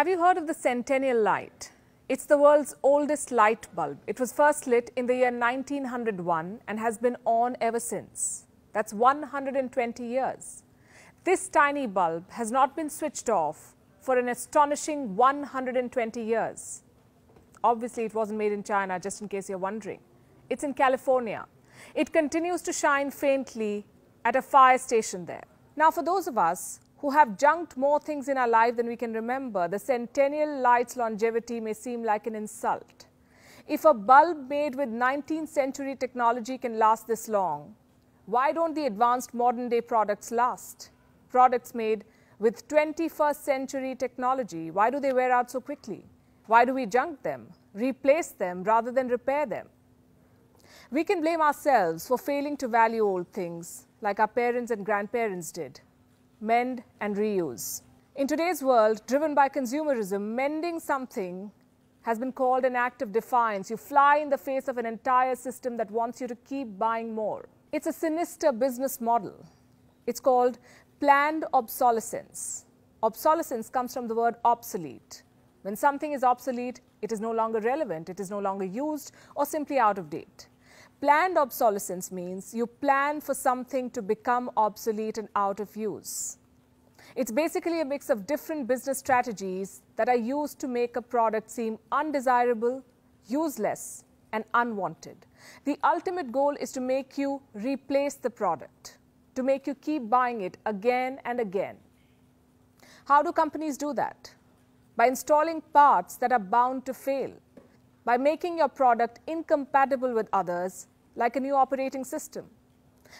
Have you heard of the Centennial light? It's the world's oldest light bulb. It was first lit in the year 1901 and has been on ever since. That's 120 years. This tiny bulb has not been switched off for an astonishing 120 years. Obviously, it wasn't made in China, just in case you're wondering. It's in California. It continues to shine faintly at a fire station there. Now, for those of us who have junked more things in our life than we can remember, the centennial light's longevity may seem like an insult. If a bulb made with 19th century technology can last this long, why don't the advanced modern day products last? Products made with 21st century technology, why do they wear out so quickly? Why do we junk them, replace them rather than repair them? We can blame ourselves for failing to value old things like our parents and grandparents did mend and reuse. In today's world, driven by consumerism, mending something has been called an act of defiance. You fly in the face of an entire system that wants you to keep buying more. It's a sinister business model. It's called planned obsolescence. Obsolescence comes from the word obsolete. When something is obsolete, it is no longer relevant, it is no longer used, or simply out of date. Planned obsolescence means you plan for something to become obsolete and out of use. It's basically a mix of different business strategies that are used to make a product seem undesirable, useless, and unwanted. The ultimate goal is to make you replace the product, to make you keep buying it again and again. How do companies do that? By installing parts that are bound to fail by making your product incompatible with others, like a new operating system,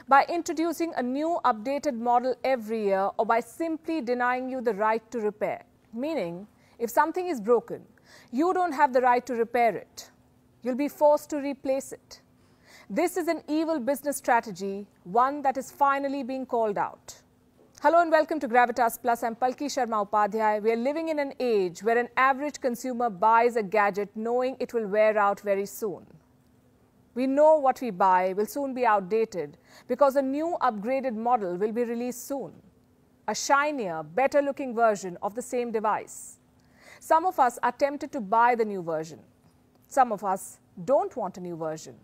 by introducing a new updated model every year, or by simply denying you the right to repair. Meaning, if something is broken, you don't have the right to repair it. You'll be forced to replace it. This is an evil business strategy, one that is finally being called out. Hello and welcome to Gravitas Plus. I'm Palki Sharma Upadhyay. We are living in an age where an average consumer buys a gadget knowing it will wear out very soon. We know what we buy will soon be outdated because a new upgraded model will be released soon. A shinier, better looking version of the same device. Some of us are tempted to buy the new version. Some of us don't want a new version.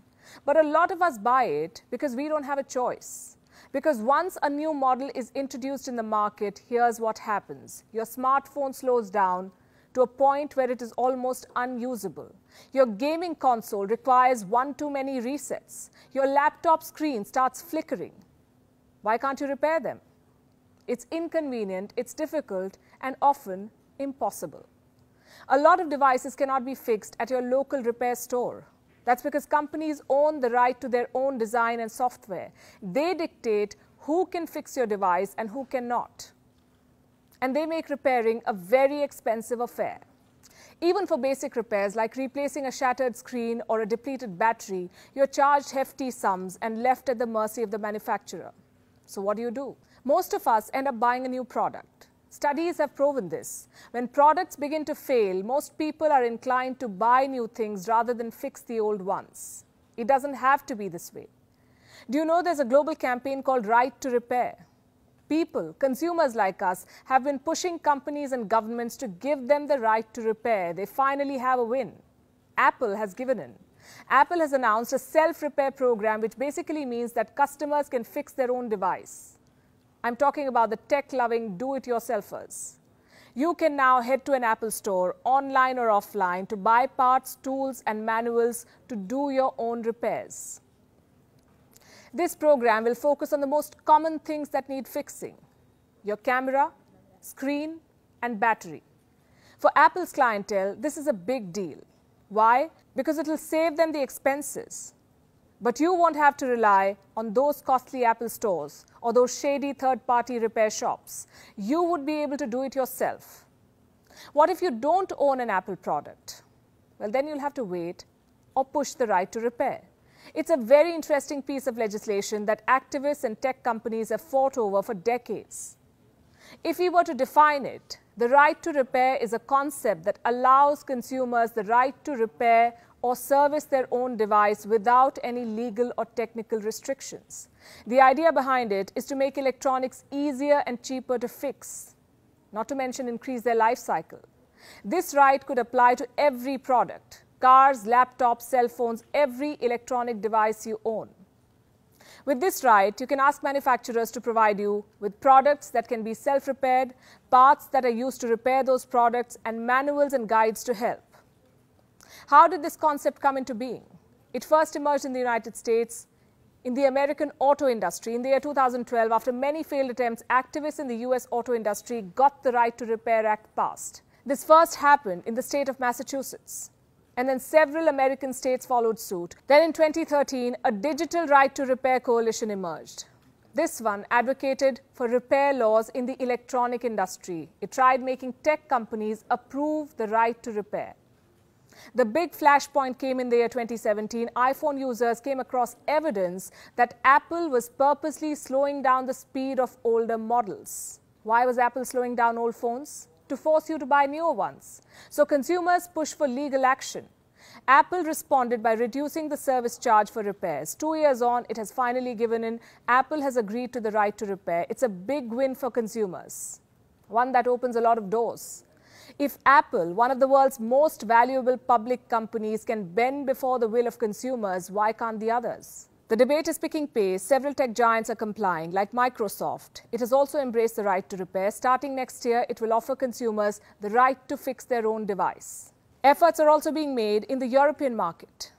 But a lot of us buy it because we don't have a choice. Because once a new model is introduced in the market, here's what happens. Your smartphone slows down to a point where it is almost unusable. Your gaming console requires one too many resets. Your laptop screen starts flickering. Why can't you repair them? It's inconvenient, it's difficult, and often impossible. A lot of devices cannot be fixed at your local repair store. That's because companies own the right to their own design and software. They dictate who can fix your device and who cannot. And they make repairing a very expensive affair. Even for basic repairs like replacing a shattered screen or a depleted battery, you're charged hefty sums and left at the mercy of the manufacturer. So, what do you do? Most of us end up buying a new product. Studies have proven this. When products begin to fail, most people are inclined to buy new things rather than fix the old ones. It doesn't have to be this way. Do you know there's a global campaign called Right to Repair? People, consumers like us, have been pushing companies and governments to give them the right to repair. They finally have a win. Apple has given in. Apple has announced a self repair program, which basically means that customers can fix their own device. I'm talking about the tech loving do it yourselfers. You can now head to an Apple store, online or offline, to buy parts, tools, and manuals to do your own repairs. This program will focus on the most common things that need fixing your camera, screen, and battery. For Apple's clientele, this is a big deal. Why? Because it will save them the expenses. But you won't have to rely on those costly Apple stores or those shady third party repair shops. You would be able to do it yourself. What if you don't own an Apple product? Well, then you'll have to wait or push the right to repair. It's a very interesting piece of legislation that activists and tech companies have fought over for decades. If we were to define it, the right to repair is a concept that allows consumers the right to repair or service their own device without any legal or technical restrictions. The idea behind it is to make electronics easier and cheaper to fix, not to mention increase their life cycle. This right could apply to every product cars, laptops, cell phones, every electronic device you own. With this right, you can ask manufacturers to provide you with products that can be self repaired, parts that are used to repair those products, and manuals and guides to help. How did this concept come into being? It first emerged in the United States in the American auto industry in the year 2012. After many failed attempts, activists in the US auto industry got the Right to Repair Act passed. This first happened in the state of Massachusetts and then several American states followed suit. Then in 2013, a digital right to repair coalition emerged. This one advocated for repair laws in the electronic industry. It tried making tech companies approve the right to repair. The big flashpoint came in the year 2017. iPhone users came across evidence that Apple was purposely slowing down the speed of older models. Why was Apple slowing down old phones? to force you to buy newer ones. So consumers pushed for legal action. Apple responded by reducing the service charge for repairs. Two years on, it has finally given in. Apple has agreed to the right to repair. It's a big win for consumers, one that opens a lot of doors. If Apple, one of the world's most valuable public companies, can bend before the will of consumers, why can't the others? The debate is picking pace. Several tech giants are complying, like Microsoft. It has also embraced the right to repair. Starting next year, it will offer consumers the right to fix their own device. Efforts are also being made in the European market.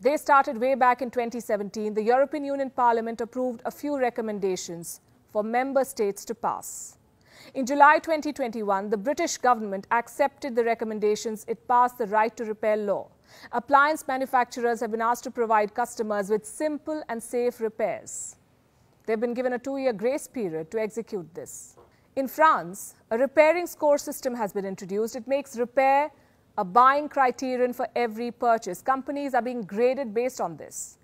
They started way back in 2017. The European Union Parliament approved a few recommendations for member states to pass. In July 2021, the British government accepted the recommendations. It passed the right to repair law. Appliance manufacturers have been asked to provide customers with simple and safe repairs. They've been given a two year grace period to execute this. In France, a repairing score system has been introduced. It makes repair a buying criterion for every purchase. Companies are being graded based on this.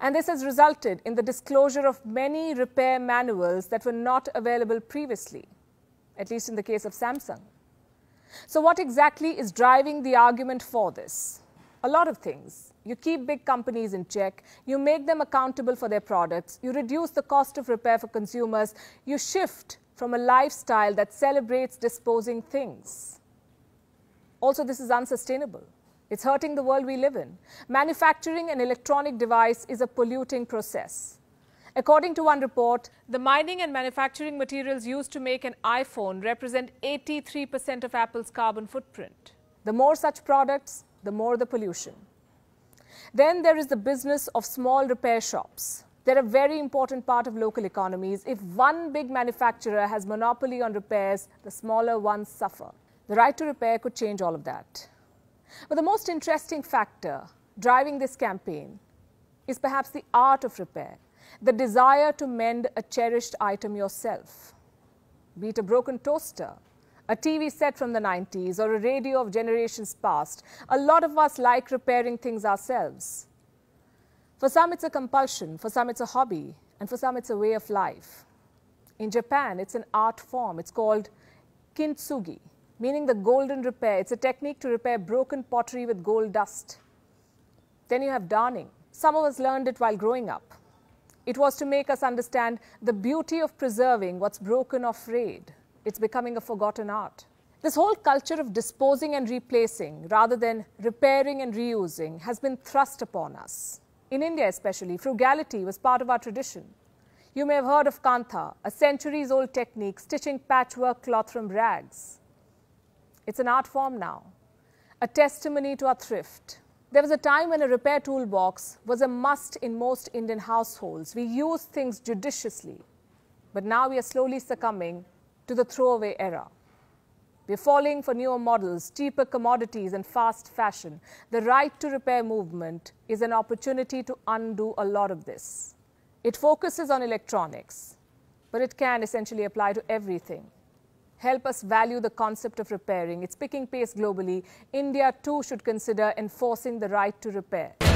And this has resulted in the disclosure of many repair manuals that were not available previously, at least in the case of Samsung. So, what exactly is driving the argument for this? a lot of things. You keep big companies in check, you make them accountable for their products, you reduce the cost of repair for consumers, you shift from a lifestyle that celebrates disposing things. Also, this is unsustainable. It's hurting the world we live in. Manufacturing an electronic device is a polluting process. According to one report, the mining and manufacturing materials used to make an iPhone represent 83% of Apple's carbon footprint. The more such products, the more the pollution. Then there is the business of small repair shops. They're a very important part of local economies. If one big manufacturer has monopoly on repairs, the smaller ones suffer. The right to repair could change all of that. But the most interesting factor driving this campaign is perhaps the art of repair, the desire to mend a cherished item yourself, be it a broken toaster, a TV set from the 90s or a radio of generations past. A lot of us like repairing things ourselves. For some, it's a compulsion, for some, it's a hobby, and for some, it's a way of life. In Japan, it's an art form. It's called kintsugi, meaning the golden repair. It's a technique to repair broken pottery with gold dust. Then you have darning. Some of us learned it while growing up. It was to make us understand the beauty of preserving what's broken or frayed. It's becoming a forgotten art. This whole culture of disposing and replacing rather than repairing and reusing has been thrust upon us. In India, especially, frugality was part of our tradition. You may have heard of Kantha, a centuries old technique stitching patchwork cloth from rags. It's an art form now, a testimony to our thrift. There was a time when a repair toolbox was a must in most Indian households. We used things judiciously. But now we are slowly succumbing to the throwaway era. We're falling for newer models, cheaper commodities, and fast fashion. The right to repair movement is an opportunity to undo a lot of this. It focuses on electronics, but it can essentially apply to everything. Help us value the concept of repairing. It's picking pace globally. India too should consider enforcing the right to repair.